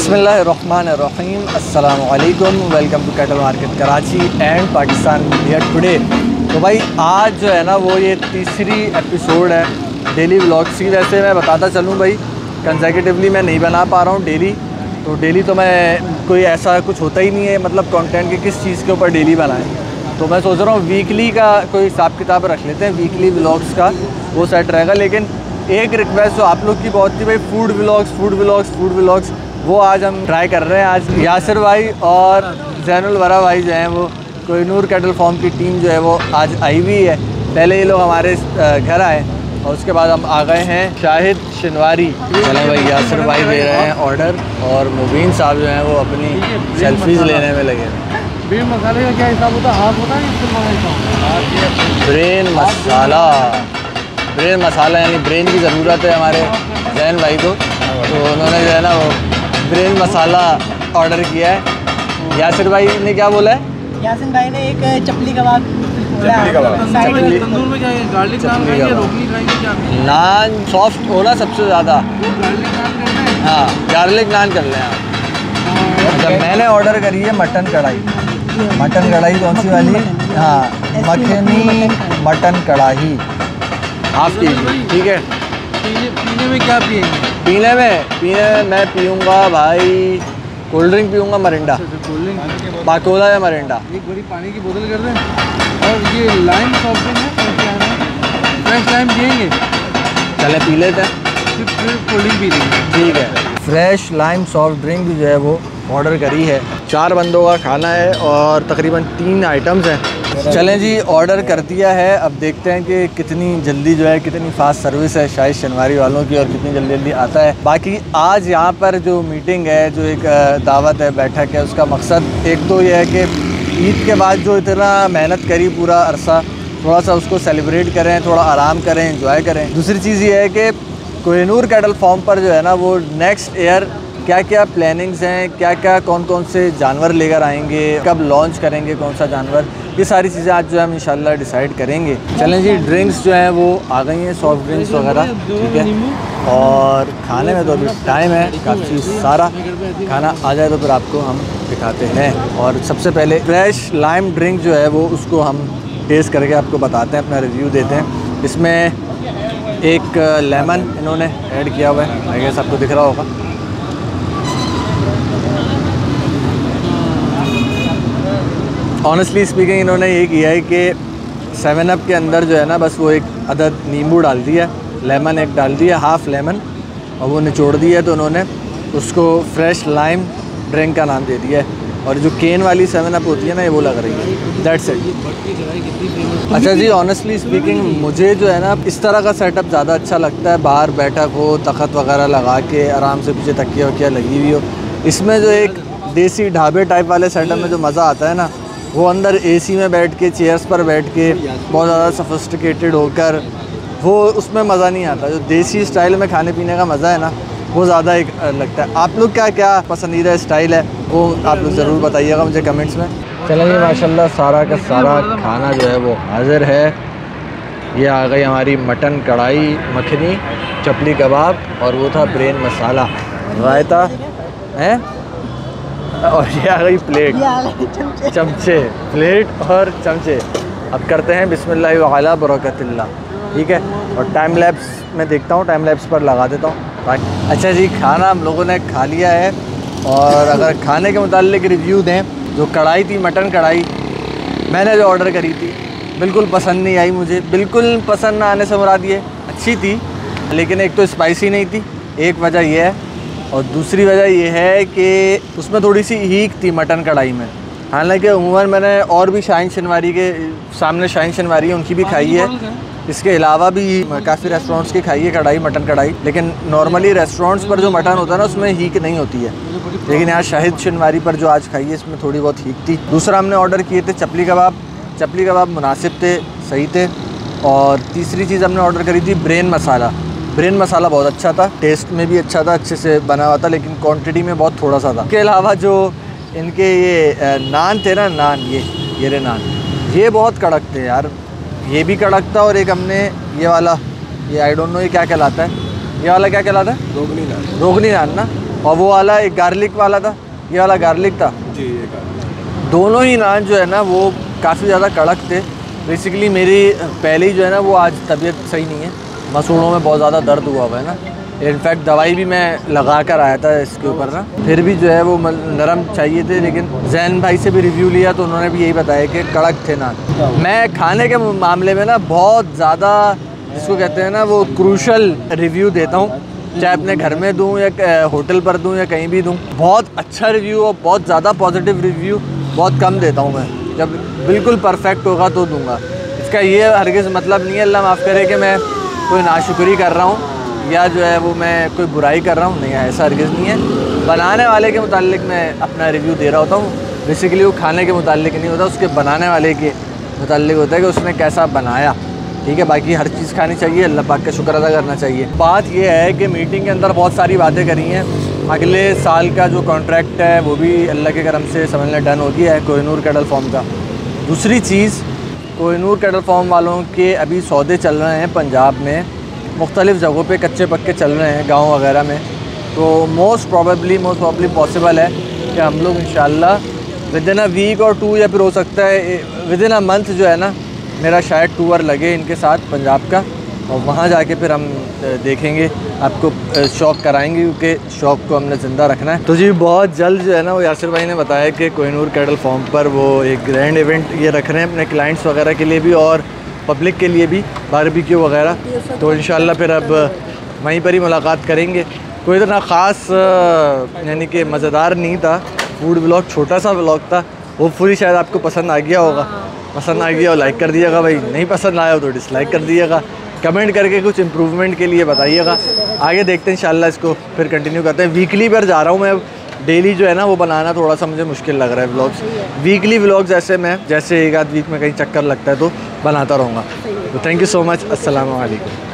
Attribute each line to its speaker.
Speaker 1: बिस्मिल्लाहिर्रहमानिर्रहीम। अल्लाम welcome to cattle market Karachi and Pakistan media today. तो भाई, आज जो है ना, वो ये तीसरी एपिसोड है, डेली व्लॉग्स की वैसे मैं बताता चलूँ भाई कंजेकेटिवली मैं नहीं बना पा रहा हूँ डेली। तो डेली तो मैं, कोई ऐसा कुछ होता ही नहीं है मतलब कंटेंट के किस चीज़ के ऊपर डेली बनाएँ। तो मैं सोच रहा हूँ वीकली का कोई हिसाब किताब रख लेते हैं वीकली व्लॉग्स का, वो सेट रहेगा। लेकिन एक रिक्वेस्ट जो आप लोग की बहुत थी भाई food vlogs food vlogs food vlogs वो आज हम ट्राई कर रहे हैं आज यासिर भाई और जैनुल वरा भाई जो हैं वो कोहिनूर कैटल फॉर्म की टीम जो है वो आज आई हुई है। पहले ये लोग हमारे घर आए और उसके बाद हम आ गए हैं शाहिद शिनवारी। चलें भाई यासर भाई दे रहे हैं ऑर्डर और मुबीन साहब जो हैं वो अपनी सेल्फीज़ लेने में लगे हैं।
Speaker 2: बीफ मसाले का क्या हिसाब होता है? हाफ़ होता है
Speaker 1: ब्रेन मसाला। ब्रेन मसाला यानी ब्रेन की ज़रूरत है हमारे जैन भाई को। तो उन्होंने जो है ना वो ब्रेन मसाला ऑर्डर किया है। यासिर भाई ने क्या बोला है?
Speaker 3: यासिन भाई ने एक चपली कबाब
Speaker 1: चपली कबाब।
Speaker 3: साइड में-
Speaker 1: चपली-
Speaker 2: तंदूर में क्या है गार्लिक नान
Speaker 1: सॉफ्ट होना सबसे ज़्यादा।
Speaker 2: वो गार्लिक नान करना है?
Speaker 1: हाँ गार्लिक नान कर लें आप। अच्छा मैंने ऑर्डर करी है मटन कढ़ाई। मटन कढ़ाई कौन सी वाली? हाँ मखनी मटन कढ़ाई। हाफ़ के जी ठीक है?
Speaker 2: पीने पीने में क्या पिएँगे?
Speaker 1: पीने में पीने में मैं पीऊँगा भाई कोल्ड ड्रिंक पीऊँगा मरिंडा।
Speaker 2: कोल्ड ड्रिंक
Speaker 1: पाकोला या मरिंडा।
Speaker 2: एक बड़ी पानी की बोतल कर दें। और ये लाइम सॉफ्ट ड्रिंक है फ्रेश लाइम पिएँगे
Speaker 1: चले पी लेते हैं।
Speaker 2: कोल्ड ड्रिंक पी लेंगे।
Speaker 1: ठीक है। फ्रेश लाइम सॉफ्ट ड्रिंक जो है वो ऑर्डर करी है। चार बंदों का खाना है और तकरीबन तीन आइटम्स हैं। चलें जी ऑर्डर कर दिया है। अब देखते हैं कि कितनी जल्दी जो है, कितनी फास्ट सर्विस है शायद शनवारी वालों की और कितनी जल्दी जल्दी आता है। बाकी आज यहाँ पर जो मीटिंग है, जो एक दावत है, बैठक है, उसका मकसद एक तो ये है कि ईद के बाद जो इतना मेहनत करी पूरा अरसा, थोड़ा सा उसको सेलिब्रेट करें, थोड़ा आराम करें इंजॉय करें। दूसरी चीज़ ये है कि कोहनूर कैटल फॉर्म पर जो है ना, वो नेक्स्ट ईयर क्या क्या प्लानिंग्स हैं? क्या क्या कौन कौन से जानवर लेकर आएँगे? कब लॉन्च करेंगे कौन सा जानवर? ये सारी चीज़ें आज जो है हम इंशाल्लाह डिसाइड करेंगे। चलें जी ड्रिंक्स जो हैं वो आ गई हैं सॉफ्ट ड्रिंक्स वगैरह, ठीक है? और खाने में तो अभी टाइम है, काफ़ी सारा खाना आ जाए तो फिर आपको हम दिखाते हैं। और सबसे पहले फ्रेश लाइम ड्रिंक जो है वो उसको हम टेस्ट करके आपको बताते हैं, अपना रिव्यू देते हैं। इसमें एक लेमन इन्होंने ऐड किया हुआ है। आई गेस आपको दिख रहा होगा। ऑनेस्टली स्पीकिंग इन्होंने ये किया है कि सेवन अप के अंदर जो है ना, बस वो एक अदद नींबू डाल दिया लेमन एक डाल दिया हाफ़ लेमन और वो निचोड़ दिया तो उन्होंने उसको फ्रेश लाइम ड्रिंक का नाम दे दिया है। और जो केन वाली सेवन अप होती है ना, ये वो लग रही है। दैट्स इट अच्छा जी ऑनेस्टली स्पीकिंग मुझे जो है ना, इस तरह का सेटअप ज़्यादा अच्छा लगता है। बाहर बैठक हो तखत वगैरह लगा के आराम से पीछे तकिया वकिया लगी हुई हो। इसमें जो एक देसी ढाबे टाइप वाले सेटअप में जो मज़ा आता है ना वो अंदर एसी में बैठ के चेयर्स पर बैठ के बहुत ज़्यादा सफिस्टिकेटेड होकर वो उसमें मज़ा नहीं आता। जो देसी स्टाइल में खाने पीने का मज़ा है ना वो ज़्यादा एक लगता है। आप लोग क्या क्या पसंदीदा स्टाइल है वो आप लोग ज़रूर बताइएगा मुझे कमेंट्स में। चलिए माशाल्लाह सारा का सारा खाना जो है वो हाजिर है। ये आ गई हमारी मटन कढ़ाई मखनी चपली कबाब और वो था ब्रेन मसाला। रायता है? और ये आ गई प्लेट।
Speaker 3: चमचे।
Speaker 1: चमचे। प्लेट और चमचे। अब करते हैं बिस्मिल्लाह वाला बरकतिल्ला। ठीक है? और टाइम लैप्स मैं देखता हूँ टाइम लैप्स पर लगा देता हूँ। अच्छा जी खाना हम लोगों ने खा लिया है। और अगर खाने के मुतालिक रिव्यू दें जो कढ़ाई थी मटन कढ़ाई मैंने जो ऑर्डर करी थी बिल्कुल पसंद नहीं आई मुझे। बिल्कुल पसंद ना आने से मुराद ये अच्छी थी लेकिन एक तो स्पाइसी नहीं थी। एक वजह यह है और दूसरी वजह यह है कि उसमें थोड़ी सी हीक थी मटन कढ़ाई में। हालाँकि उमूमन मैंने और भी शाइन शनवारी के सामने शाइन शनवारी है उनकी भी खाई है। इसके अलावा भी काफ़ी रेस्टोरेंट्स की खाई है कढ़ाई मटन कढ़ाई। लेकिन नॉर्मली रेस्टोरेंट्स पर जो मटन होता है ना उसमें हीक नहीं होती है। लेकिन यहाँ शाहिद शनवारी पर जो आज खाई है इसमें थोड़ी बहुत हीक थी। दूसरा हमने ऑर्डर किए थे चपली कबाब। चपली कबाब मुनासिब थे सही थे। और तीसरी चीज़ हमने ऑर्डर करी थी ब्रेन मसाला ब्रेन मसाला बहुत अच्छा था टेस्ट में भी अच्छा था अच्छे से बना हुआ था लेकिन क्वांटिटी में बहुत थोड़ा सा था। इसके अलावा जो इनके ये नान थे ना नान ये ये रे नान ये बहुत कड़क थे यार। ये भी कड़क था और एक हमने ये वाला ये आई डोंट नो ये क्या कहलाता है? ये वाला क्या कहलाता है?
Speaker 2: दोगनी नान।
Speaker 1: रोगनी नान ना? और वो वाला एक गार्लिक वाला था ये वाला गार्लिक था।
Speaker 2: जी ये
Speaker 1: दोनों ही नान जो है ना वो काफ़ी ज़्यादा कड़क थे। बेसिकली मेरी पहले ही जो है ना वो आज तबीयत सही नहीं है। मसूड़ों में बहुत ज़्यादा दर्द हुआ हुआ है ना। इनफैक्ट दवाई भी मैं लगा कर आया था इसके ऊपर ना। फिर भी जो है वो नरम चाहिए थे, लेकिन जैन भाई से भी रिव्यू लिया तो उन्होंने भी यही बताया कि कड़क थे ना। मैं खाने के मामले में ना बहुत ज़्यादा जिसको कहते हैं ना वो क्रूशल रिव्यू देता हूँ। चाहे अपने घर में दूँ या होटल पर दूँ या कहीं भी दूँ। बहुत अच्छा रिव्यू और बहुत ज़्यादा पॉजिटिव रिव्यू बहुत कम देता हूँ मैं। जब बिल्कुल परफेक्ट होगा तो दूँगा। इसका ये हरगिज़ मतलब नहीं है, अल्लाह माफ़ करे कि मैं कोई नाशुक्री कर रहा हूँ, या जो है वो मैं कोई बुराई कर रहा हूँ, नहीं, ऐसा हरगिज़ नहीं है। बनाने वाले के मुतालिक मैं अपना रिव्यू दे रहा होता हूँ। बेसिकली वो खाने के मुतालिक नहीं होता, उसके बनाने वाले के मुतालिक होता है कि उसने कैसा बनाया। ठीक है, बाकी हर चीज़ खानी चाहिए, अल्लाह पाक का शुक्र अदा करना चाहिए। बात यह है कि मीटिंग के अंदर बहुत सारी बातें करी हैं। अगले साल का जो कॉन्ट्रैक्ट है, वो भी अल्लाह के करम से समझ लें डन हो गया है कोहिनूर कैडल फॉर्म का। दूसरी चीज़ कोहिनूर कैटल फॉर्म वालों के अभी सौदे चल रहे हैं पंजाब में। मुख्तलिफ़ जगहों पे कच्चे पक्के चल रहे हैं गाँव वगैरह में। तो most probably most probably possible है कि हम लोग in with in a week और टू या फिर हो सकता है विद इन अ मंथ जो है ना, मेरा शायद टूर लगे इनके साथ पंजाब का। और वहाँ जाके फिर हम देखेंगे आपको शौक कराएँगे क्योंकि शौक को हमने ज़िंदा रखना है। तो जी बहुत जल्द जो है ना वो यासिर भाई ने बताया कि कोहिनूर कैडल फॉर्म पर वो एक ग्रैंड इवेंट ये रख रहे हैं अपने क्लाइंट्स वगैरह के लिए भी और पब्लिक के लिए भी बारबेक्यू वगैरह। तो इन फिर अब वहीं पर ही मुलाकात करेंगे। कोई इतना ख़ास यानी कि मज़ेदार नहीं था। फ़ूड ब्लॉग छोटा सा ब्लॉग था। वो होपफुली शायद आपको पसंद आ गया होगा। पसंद आ गया हो लाइक कर दिएगा भाई। नहीं पसंद आया हो तो डिसलाइक कर दिएगा कमेंट करके कुछ इम्प्रूवमेंट के लिए बताइएगा। आगे देखते हैं इंशाल्लाह इसको फिर कंटिन्यू करते हैं। वीकली पर जा रहा हूँ मैं। अब डेली जो है ना वो बनाना थोड़ा सा मुझे मुश्किल लग रहा है व्लॉग्स वीकली व्लॉग्स ऐसे मैं जैसे एक आध वीक में कहीं चक्कर लगता है तो बनाता रहूँगा। तो थैंक यू सो मच अस्सलाम वालेकुम